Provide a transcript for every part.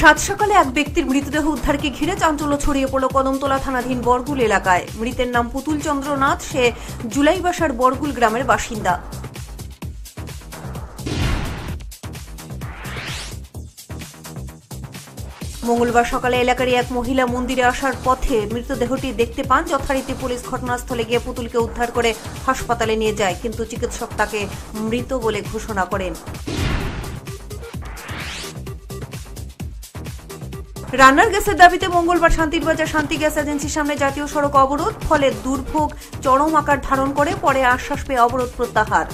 সাত সকালে এক ব্যক্তির মৃতদেহ উদ্ধারকে ঘিরে চাঞ্চল্য ছড়িয়ে পড়ল কদমতলা থানাধীন বরগুল এলাকায়। মৃতের নাম পুতুল চন্দ্রনাথ সে জুলাইবাসার বরগুল গ্রামের বাসিন্দা। মঙ্গলবার সকালে এলাকারই এক মহিলা মন্দিরে আসার পথে মৃতদেহটি দেখতে পান, যথারীতি পুলিশ ঘটনাস্থলে গিয়ে পুতুলকে উদ্ধার করে হাসপাতালে নিয়ে যায়, কিন্তু চিকিৎসক তাকে মৃত বলে ঘোষণা করেন। রান্নার গ্যাসের দাবিতে মঙ্গলবার শান্তির বাজার শান্তি গ্যাস এজেন্সির সামনে জাতীয় সড়ক অবরোধ, ফলে দুর্ভোগ, চরম আকার ধারণ করে পরে আশ্বাস পেয়ে অবরোধ প্রত্যাহার।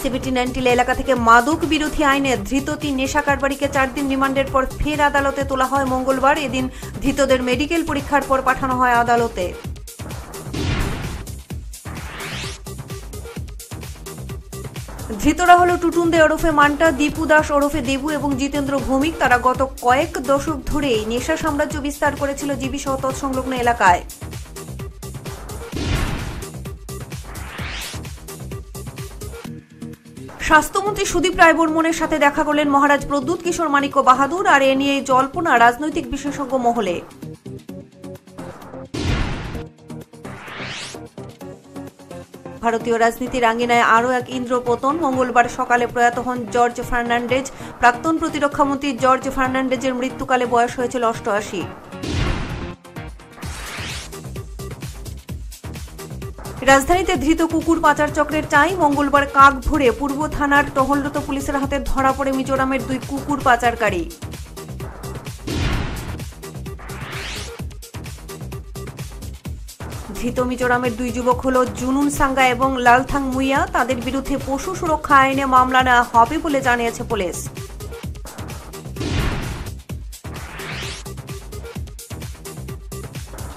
সিবিটি নাইনটিল এলাকা থেকে মাদক বিরোধী আইনে ধৃত তিন নেশা কারবারিকে চার দিন রিমান্ডের পর ফের আদালতে তোলা হয় মঙ্গলবার। এদিন ধৃতদের মেডিকেল পরীক্ষার পর পাঠানো হয় আদালতে। ধৃতরা হল টুটুন দে ওরফে মান্টা, দীপু দাস ওরফে দেবু এবং জিতেন্দ্র ভৌমিক। তারা গত কয়েক দশক ধরেই নেশা সাম্রাজ্য বিস্তার করেছিল জিবি সহ তৎসংলগ্ন এলাকায়। স্বাস্থ্যমন্ত্রী সুদীপ রায় বর্মনের সাথে দেখা করলেন মহারাজ প্রদ্যুৎ কিশোর মানিক্য বাহাদুর আর এ নিয়ে জল্পনা রাজনৈতিক বিশেষজ্ঞ মহলে। ভারতীয় রাজনীতির আঙ্গিনায় আরও এক ইন্দ্রপতন। মঙ্গলবার সকালে প্রয়াত হন জর্জ ফার্নান্ডেজ। প্রাক্তন প্রতিরক্ষামন্ত্রী জর্জ ফার্নান্ডেজের মৃত্যুকালে বয়স হয়েছিল অষ্টআশি। রাজধানীতে ধৃত কুকুর পাচার চক্রের চাই মঙ্গলবার কাক ভরে পূর্ব থানার টহলরত পুলিশের হাতে ধরা পড়ে মিজোরামের দুই কুকুর পাচারকারী। ধৃত মিজোরামের দুই যুবক হল জুনুন সাঙ্গা এবং লালথাং মুইয়া। তাদের বিরুদ্ধে পশু সুরক্ষা আইনে মামলা নেওয়া হবে বলে জানিয়েছে পুলিশ।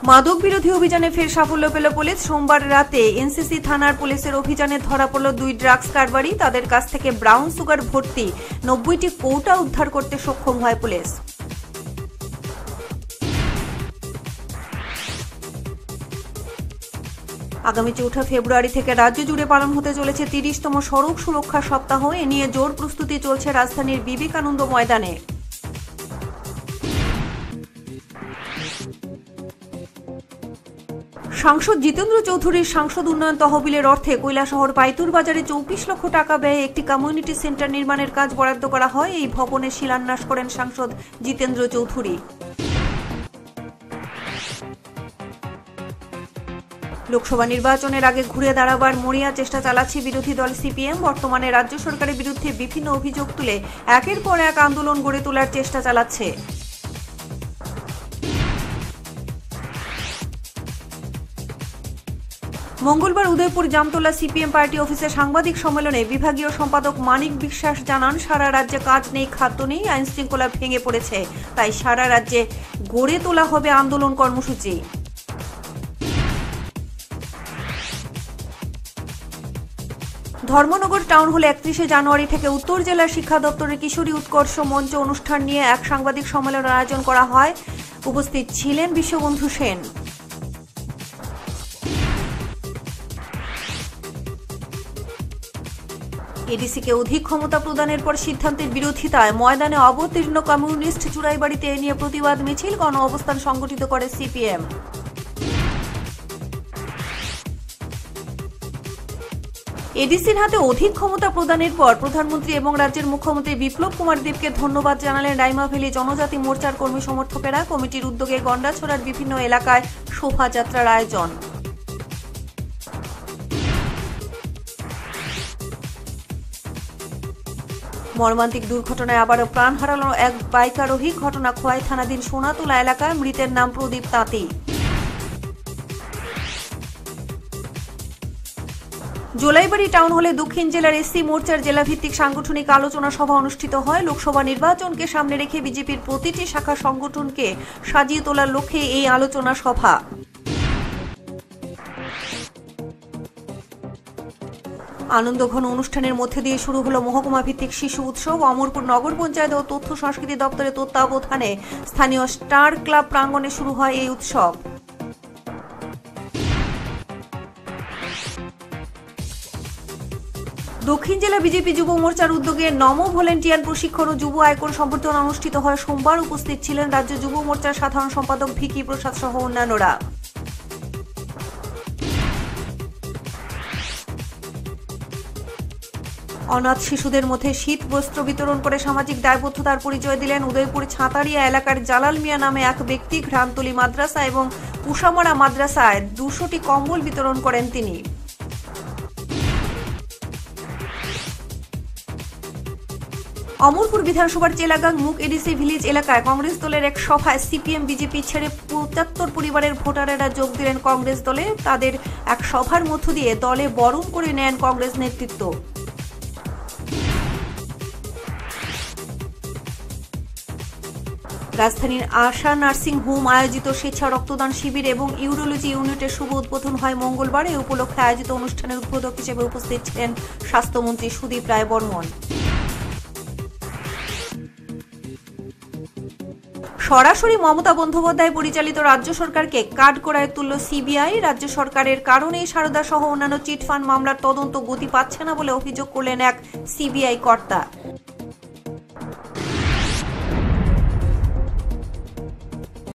মাদক বিরোধী অভিযানে ফের সাফল্য পেল পুলিশ। সোমবার রাতে এনসিসি থানার পুলিশের অভিযানে ধরা পড়ল দুই ড্রাগস কারবারি। তাদের কাছ থেকে ব্রাউন সুগার ভর্তি নব্বইটি কৌটা উদ্ধার করতে সক্ষম হয় পুলিশ। আগামী চৌঠা ফেব্রুয়ারি থেকে রাজ্য জুড়ে পালন হতে চলেছে তিরিশতম সড়ক সুরক্ষা সপ্তাহ। এ নিয়ে জোর প্রস্তুতি চলছে রাজধানীর বিবেকানন্দ ময়দানে। সাংসদ জিতেন্দ্র চৌধুরীর সাংসদ উন্নয়ন তহবিলের অর্থে কৈলাসহর পাইতুর বাজারে চৌত্রিশ লক্ষ টাকা ব্যয়ে একটি কমিউনিটি সেন্টার নির্মাণের কাজ বরাদ্দ করা হয়। এই ভবনের শিলান্যাস করেন সাংসদ জিতেন্দ্র চৌধুরী। লোকসভা নির্বাচনের আগে ঘুরে দাঁড়াবার মরিয়া চেষ্টা চালাচ্ছে বিরোধী দল সিপিএম। বর্তমানে রাজ্য সরকারের বিরুদ্ধে বিভিন্ন অভিযোগ তুলে একের পর এক আন্দোলন গড়ে তোলার চেষ্টা চালাচ্ছে। মঙ্গলবার উদয়পুর জামতলা সিপিএম পার্টি অফিসে সাংবাদিক সম্মেলনে বিভাগীয় সম্পাদক মানিক বিশ্বাস জানান, সারা রাজ্যে কাজ নেই, খাদ্য নেই আইন শৃঙ্খলা ভেঙে পড়েছে। তাই সারা রাজ্যে গড়ে তোলা হবে আন্দোলন কর্মসূচি। ধর্মনগর টাউন হলে একত্রিশে জানুয়ারি থেকে উত্তর জেলার শিক্ষা দপ্তরের কিশোরী উৎকর্ষ মঞ্চ অনুষ্ঠান নিয়ে এক সাংবাদিক সম্মেলনের আয়োজন করা হয়। উপস্থিত ছিলেন বিশ্ববন্ধু সেন। এডিসিকে অধিক ক্ষমতা প্রদানের পর সিদ্ধান্তের বিরোধিতায় ময়দানে অবতীর্ণ কমিউনিস্ট চুরাইবাড়িতে এ নিয়ে প্রতিবাদ, মিছিল গণ অবস্থান সংগঠিত করে সিপিএম। এডিসির হাতে অধিক ক্ষমতা প্রদানের পর প্রধানমন্ত্রী এবং রাজ্যের মুখ্যমন্ত্রী বিপ্লব কুমার দেবকে ধন্যবাদ জানালেন রাইমা ভ্যালি জনজাতি মোর্চার কর্মী সমর্থকেরা। কমিটির উদ্যোগে গন্ডাছড়ার বিভিন্ন এলাকায় শোভাযাত্রার আয়োজন। মর্মান্তিক দুর্ঘটনায় আবারও প্রাণ হারালো এক বাইকারোহী। ঘটনা খোয়াই থানাধীন সোনাতলা এলাকায় মৃতের নাম প্রদীপ তাঁতি। জোলাইবাড়ি টাউন হলে দক্ষিণ জেলার এসসি মোর্চার জেলাভিত্তিক সাংগঠনিক আলোচনা সভা অনুষ্ঠিত হয়। লোকসভা নির্বাচনকে সামনে রেখে বিজেপির প্রতিটি শাখা সংগঠনকে সাজিয়ে তোলার লক্ষ্যে এই আলোচনা সভা। আনন্দঘন অনুষ্ঠানের মধ্যে দিয়ে শুরু হলো মহকুমা ভিত্তিক শিশু উৎসব। অমরপুর নগর পঞ্চায়েত ও তথ্য সংস্কৃতি দপ্তরের তত্ত্বাবধানে স্থানীয় স্টার ক্লাব প্রাঙ্গণে শুরু হয় এই উৎসব। দক্ষিণ জেলা বিজেপি যুব মোর্চার উদ্যোগে নম ভলেন্টিয়ার প্রশিক্ষণ ও যুব আয়কর সম্বর্ধনা অনুষ্ঠিত হয় সোমবার। উপস্থিত ছিলেন রাজ্য যুব মোর্চার সাধারণ সম্পাদক ভিকি প্রসাদ সহ অন্যান্যরা। অনাথ শিশুদের মধ্যে শীত বস্ত্র বিতরণ করে সামাজিক দায়বদ্ধতার পরিচয় দিলেন উদয়পুর ছাতারিয়া এলাকার জালাল মিয়া নামে এক ব্যক্তি ঘ্রান্তলি মাদ্রাসা এবং উষামরা মাদ্রাসায় দুশোটি কম্বল বিতরণ করেন তিনি। অমরপুর বিধানসভার চেলাগাং মুখ এডিসি ভিলেজ এলাকায় কংগ্রেস দলের এক সভায় সিপিএম, বিজেপি ছেড়ে পঁচাত্তর পরিবারের ভোটারেরা যোগ দিলেন কংগ্রেস দলে। তাদের এক সভার মধ্য দিয়ে দলে বরণ করে নেন কংগ্রেস নেতৃত্ব। রাজধানীর আশা নার্সিং হোম আয়োজিত স্বেচ্ছা রক্তদান শিবির এবং ইউরোলজি ইউনিটের শুভ উদ্বোধন হয় মঙ্গলবার। এই উপলক্ষে আয়োজিত অনুষ্ঠানের উদ্বোধক হিসেবে উপস্থিত ছিলেন স্বাস্থ্যমন্ত্রী সুদীপ রায় বর্মন সরাসরি মমতা বন্দ্যোপাধ্যায় পরিচালিত রাজ্য সরকারকে কাঠগড়ায় তুলল সিবিআই। রাজ্য সরকারের কারণেই সারদা সহ অন্যান্য চিটফান্ড মামলার তদন্ত গতি পাচ্ছে না বলে অভিযোগ করলেন এক সিবিআই কর্তা।